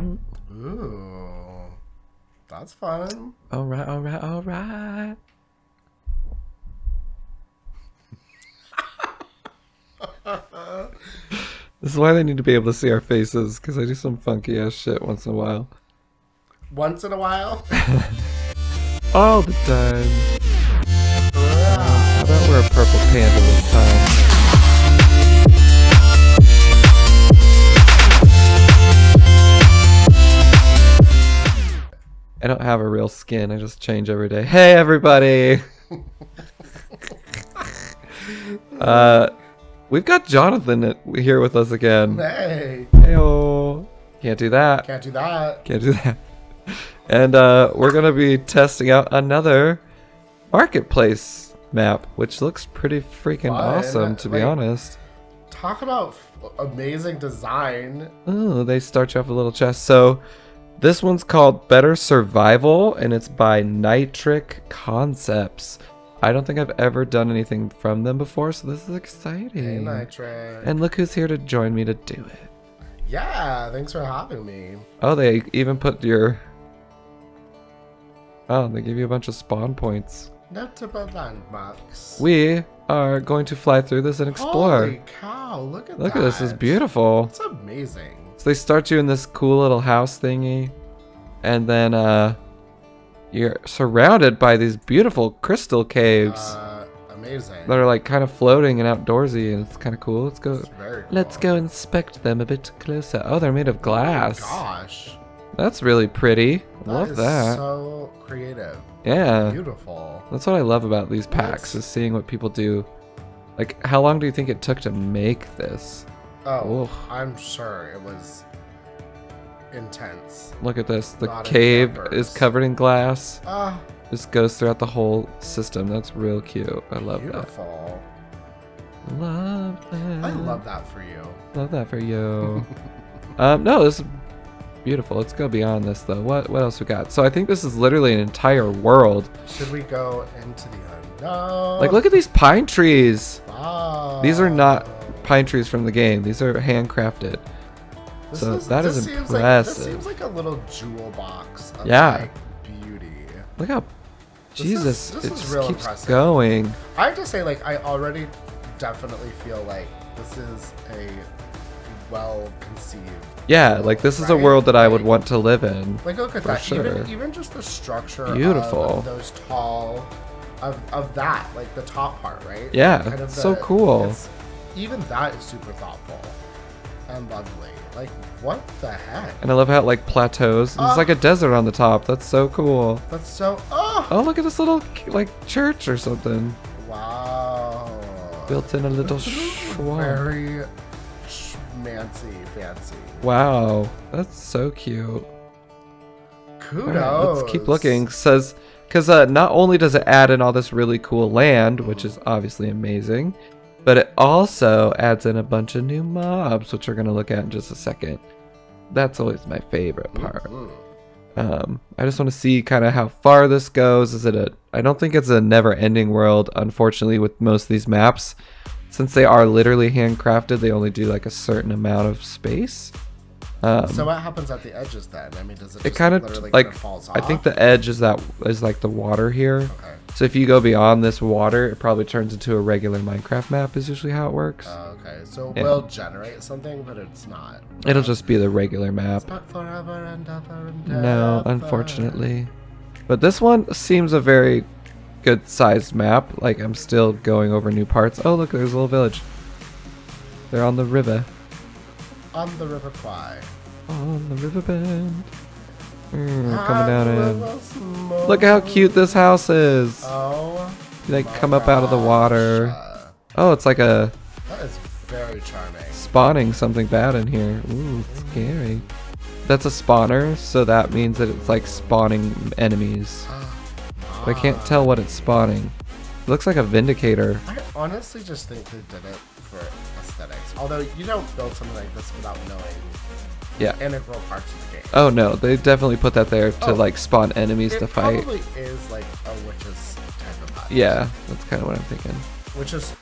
Ooh, that's fun. All right, all right, all right. this is why they need to be able to see our faces because I do some funky ass shit once in a while. Once in a while. All the time. How about we're a purple panda this time? Don't have a real skin. I just change every day. Hey, everybody! uh, we've got Jonathan here with us again. hey, Heyo. Can't do that. can't do that. Can't do that. And uh, we're gonna be testing out another marketplace map, which looks pretty freaking Fun. awesome, to be honest. Talk about f- amazing design. Oh, they start you off with a little chest. So this one's called Better Survival, and it's by Nitric Concepts. I don't think I've ever done anything from them before, so this is exciting. Hey, Nitric. and look who's here to join me to do it. yeah, thanks for having me. Oh, they even put your. Oh, they give you a bunch of spawn points. Notable landmarks. We are going to fly through this and explore. Holy cow! Look at Look that. at this, it's beautiful. It's amazing. So they start you in this cool little house thingy, and then uh, you're surrounded by these beautiful crystal caves Uh, amazing. that are like kind of floating and outdoorsy, and it's kind of cool. Let's go. Cool. Let's go inspect them a bit closer. Oh, they're made of glass. Gosh, That's really pretty. that Love is that. So creative, yeah. beautiful. That's what I love about these packs is seeing what people do. Like, how long do you think it took to make this? Oh, Oof. I'm sure it was intense. Look at this. The cave is covered in glass. Ah, This goes throughout the whole system. That's real cute. I love beautiful. that. Love that. I love that for you. Love that for you. um, no, this is beautiful. Let's go beyond this though. What what else we got? So I think this is literally an entire world. Should we go into the unknown? Like, look at these pine trees. Wow. These are not pine trees from the game. These are handcrafted. This so that is seems Like, impressive. this seems like a little jewel box. Of Yeah. Like beauty. Look how This is- Jesus, this it is just real keeps impressive. going. I have to say, like, I already definitely feel like this is a well conceived. Yeah, world, like this is a world that I would want to live in. Like, look at that. sure. Even even just the structure. Beautiful. Of, those tall. Of, of that, like the top part, right? Yeah, Kind of it's so cool. it's- Even that is super thoughtful and lovely. Like, what the heck? And I love how it like plateaus. There's Ah. like a desert on the top. That's so cool. That's so. Oh! Oh, look at this little like church or something. Wow. Built in a little. Very schmancy, fancy. Wow, that's so cute. Kudos. Right, let's keep looking. Says because uh, not only does it add in all this really cool land, which is obviously amazing, but it also adds in a bunch of new mobs, which we're gonna look at in just a second. That's always my favorite part. Mm. Um, I just want to see kind of how far this goes. Is it a? I don't think it's a never-ending world. Unfortunately, with most of these maps, since they are literally handcrafted, they only do like a certain amount of space. Um, So what happens at the edges then? I mean, does it? it Just kind of like falls I think the edge is that is like the water here. Okay. So if you go beyond this water, it probably turns into a regular Minecraft map. Is usually how it works. Uh, okay. So Yeah. we'll generate something, but it's not. It'll just be the regular map. Not forever and ever and No, unfortunately. But this one seems a very good sized map. Like I'm still going over new parts. Oh look, there's a little village. They're on the river. On the River Kwai. On the riverbend. Mm, Ah, coming down in. Look how cute this house is. Oh. You like come up out of the water. Oh, it's like a That is very charming. spawning something bad in here. Ooh, scary. That's a spawner, so that means that it's like spawning enemies. But I can't tell what it's spawning. It looks like a vindicator. I honestly just think they did it for aesthetics. Although you don't build something like this without knowing Yeah. integral parts of the game. Oh no, they definitely put that there to Oh. like spawn enemies it to fight. probably is like a witch's type of hut. Yeah, that's kind of what I'm thinking. Which is,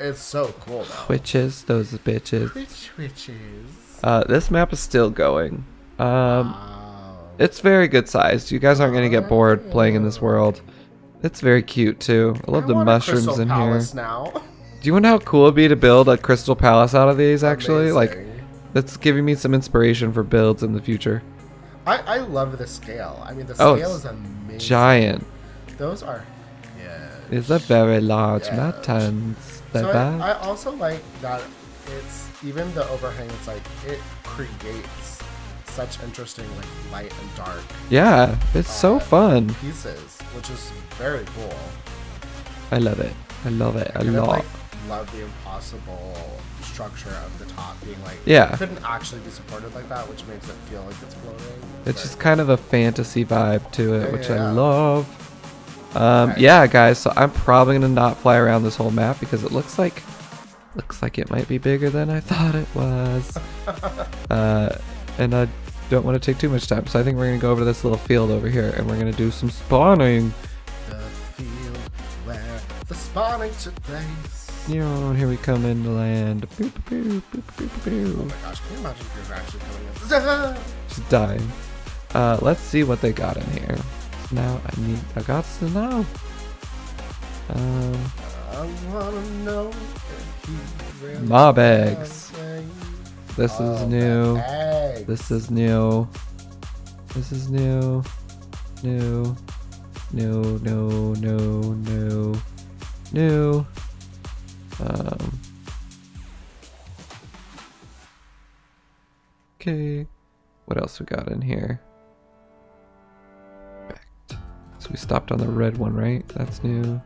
it's so cool though. Witches, those bitches. Witch witches. Uh, this map is still going. Um, Wow. it's very good sized. You guys aren't gonna get bored playing in this world. It's very cute too. I love I the mushrooms in Palace here. now. Do you want to know how cool it'd be to build a crystal palace out of these? Actually, like that's giving me some inspiration for builds in the future. I, I love the scale. I mean, the Oh, scale it's is amazing. Giant. Those are. Yeah. It's a very large Yeah. mountains. So I, I also like that it's even the overhang. It's like it creates such interesting like light and dark Yeah, it's so Uh, fun. pieces, which is very cool. I love it. I love it a kind of lot. like love the impossible structure of the top being like Yeah. it couldn't actually be supported like that, which makes it feel like it's floating. It's just kind of a fantasy vibe to it, Yeah, which yeah, I yeah. love. Um, Okay. yeah, guys. So I'm probably gonna not fly around this whole map because it looks like looks like it might be bigger than I thought it was. uh, and I don't want to take too much time, so I think we're gonna go over to this little field over here, and we're gonna do some spawning. the field where the spawning took place. You here we come into land. Boop, boop, boop, boop, boop, Oh my gosh, can you imagine if you're actually coming in? Just dying. Uh, let's see what they got in here. Now I need. I got to know. Um. I wanna know really Mob eggs. This is Oh, new. eggs. This is new. This is new. New. New, no, no, no. New. Um. Okay. What else we got in here? Perfect. So we stopped on the red one, right? That's new.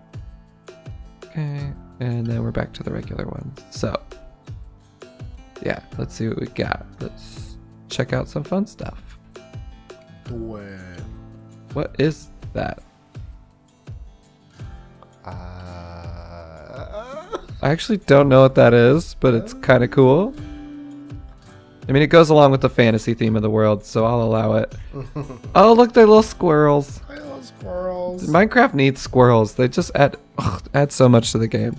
Okay. And then we're back to the regular one. So. Yeah, let's see what we got. Let's check out some fun stuff. What is that? Uh, I actually don't know what that is, but it's oh. kind of cool. I mean, it goes along with the fantasy theme of the world, so I'll allow it. oh, look, they're little squirrels. I love squirrels. Minecraft needs squirrels. They just add ugh, add so much to the game.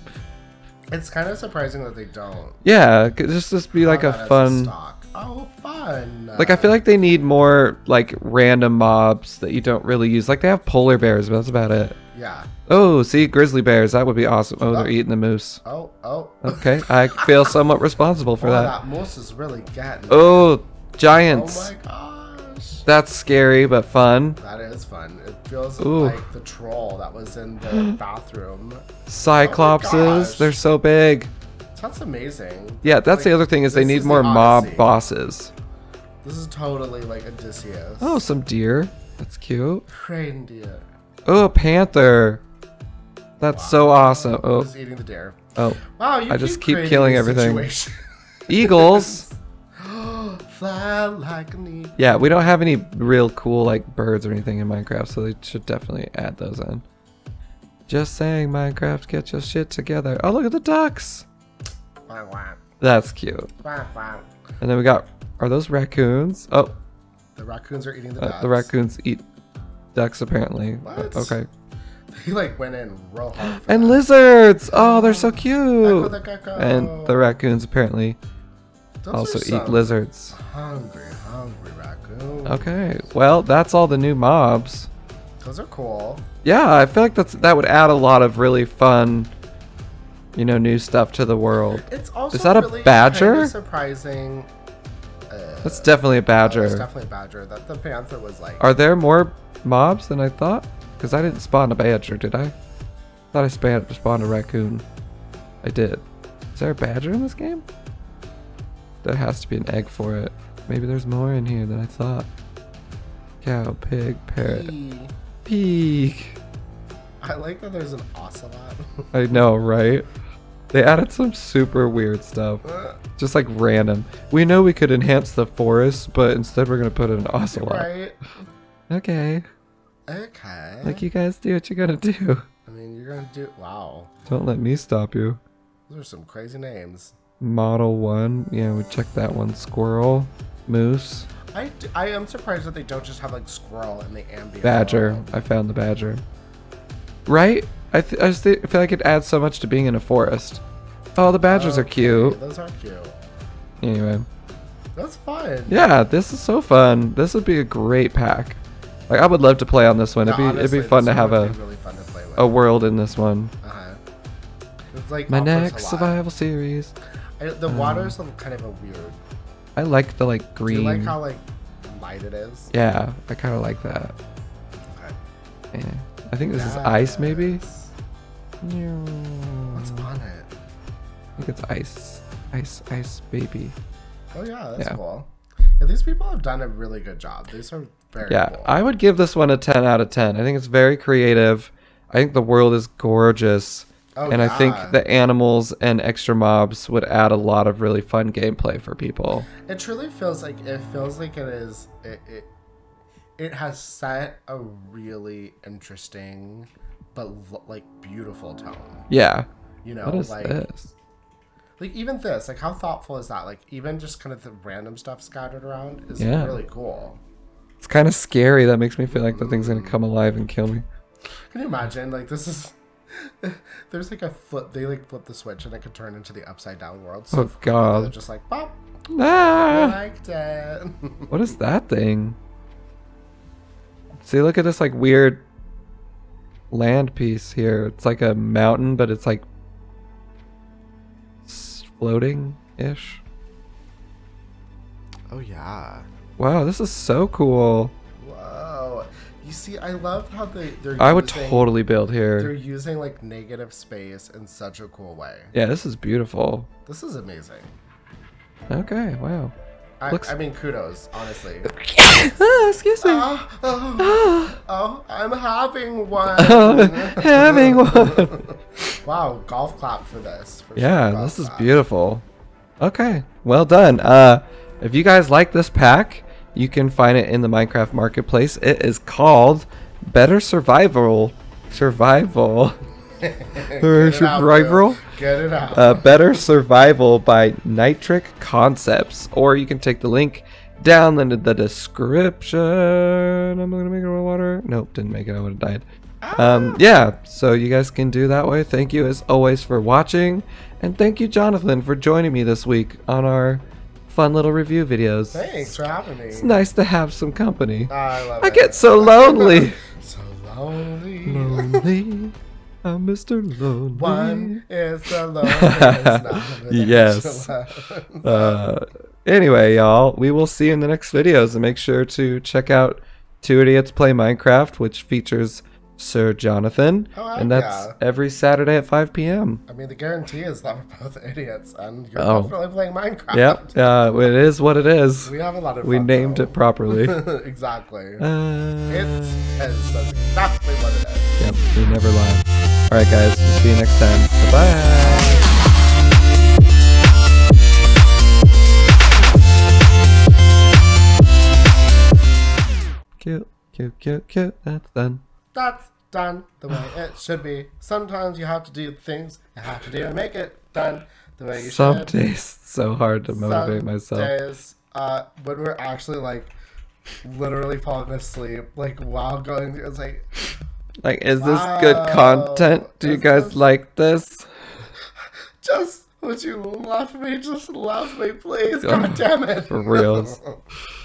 It's kind of surprising that they don't. Yeah, could just just be like a fun. stock. Oh, fun. Like I feel like they need more like random mobs that you don't really use. Like they have polar bears, but that's about it. Yeah. Oh, see, grizzly bears. That would be awesome. Oh, Oh. they're eating the moose. Oh, oh. Okay, I feel somewhat responsible for oh, that. that moose is really getting. Oh, Oh giants. my gosh. That's scary but fun. That is fun. It feels Ooh. like the troll that was in the bathroom. Cyclopses, oh, gosh. they're so big. That's amazing. Yeah, that's the other thing is they need is more mob bosses. This is totally like Odysseus. Oh, some deer. That's cute. reindeer. Oh, a panther. That's so awesome. Oh, Who's eating the deer? oh, Wow, you I just keep killing everything. eagles. Fly like an eagle. Yeah, we don't have any real cool like birds or anything in Minecraft, so they should definitely add those in. Just saying, Minecraft, get your shit together. Oh, look at the ducks. Quack, That's cute. quack. And then we got, are those raccoons? Oh, The raccoons are eating the uh, ducks. the raccoons eat ducks apparently. What? Okay. He like went in real hard. And that. lizards. Oh, they're so cute. And the raccoons apparently Those also eat lizards. Hungry, hungry raccoon. Okay. Well, that's all the new mobs. Those are cool. Yeah, I feel like that's that would add a lot of really fun, you know, new stuff to the world. It's also Is that a really badger? kinda surprising. That's definitely a oh, that's badger. definitely a badger. That the panther was like. Are there more mobs than I thought? Because I didn't spawn a badger, did I? thought I spawned a raccoon. I did. Is there a badger in this game? There has to be an egg for it. Maybe there's more in here than I thought. Cow, pig, parrot, "Ee." pig. I like that there's an ocelot. I know, right? They added some super weird stuff. Just like random. We know we could enhance the forest, but instead we're gonna put an ocelot. right? Okay. Okay. Like you guys do what you're gonna do. I mean, you're gonna do. Wow. Don't let me stop you. Those are some crazy names. Model one. Yeah, we checked that one. Squirrel, moose, I, d- I am surprised that they don't just have like squirrel in the ambient. badger. world. I found the badger. Right? I, th- I just thi- feel like it adds so much to being in a forest. Oh, the badgers are cute. Those are cute. Anyway, That's fun. Yeah, this is so fun. This would be a great pack. Like I would love to play on this one. No, it'd be honestly, it'd be fun to have a really fun to a world in this one. Uh-huh. It's like My next survival series. I, the water's a kind of a weird. I like the like Do green. you like how like light it is? yeah, I kind of like that. Okay. Yeah. I think this is ice, maybe. What's on it? I think it's ice, ice, ice, baby. Oh yeah, that's Yeah. cool. Yeah, these people have done a really good job. These are very Yeah, cool. I would give this one a 10 out of 10. I think it's very creative. I think the world is gorgeous. Oh, and I think the animals and extra mobs would add a lot of really fun gameplay for people. It truly feels like it feels like it is it it, it has set a really interesting but like beautiful tone. Yeah. You know, What is like this? like even this, like how thoughtful is that? Like even just kind of the random stuff scattered around is Yeah. really cool. It's kind of scary. That makes me feel like the thing's going to come alive and kill me. Can you imagine? Like this is there's like a flip they like flip the switch and it could turn into the upside down world. So Oh, God. They're just like pop. I Ah! liked it. What is that thing? See, look at this like weird land piece here. It's like a mountain, but it's like floating ish. oh yeah. Wow, this is so cool. Whoa. You see, I love how they they're I would using- totally build here. they're using like negative space in such a cool way. Yeah, this is beautiful. This is amazing. Okay, wow. I, Looks- I mean, kudos, honestly. ah, excuse me. oh, oh, oh, I'm having one. Having one. wow, golf clap for this. for Yeah, golf this is beautiful. Okay, well done. Uh, if you guys like this pack, you can find it in the Minecraft Marketplace. It is called Better Survival. Survival. Survival. Get it out. Uh, Better Survival by Nitric Concepts. Or you can take the link down in the description. I'm gonna make it with water. Nope, didn't make it. I would have died. Um, yeah, so you guys can do that way. Thank you as always for watching, and thank you, Jonathan, for joining me this week on our fun little review videos. Thanks for having me. It's nice to have some company. I love I it. get so lonely. so lonely. lonely. I'm Mr. Lonely. One is the loneliest. Yes. Uh, anyway, y'all, we will see you in the next videos, and make sure to check out Two Idiots Play Minecraft, which features Sir Jonathan, Oh, and that's yeah. every Saturday at 5 p.m. I mean, the guarantee is that we're both idiots, and you're Oh. definitely playing Minecraft. Yep, uh, it is what it is. We have a lot of We fun, named though. it properly. exactly. Uh, it is. That's exactly what it is. Yep, we never lie. All right, guys, we'll see you next time. Bye. Cute, cute, cute, cute. That's done. That's done the way it should be. Sometimes you have to do things you have to do and make it done the way you Some should. days it's so hard to motivate Some myself. days, uh, when we're actually like literally falling asleep, like while going, through, it's like Like, is this good content? Do you guys like this? just would you love me? Just love me, please. Oh, God damn it. for reals.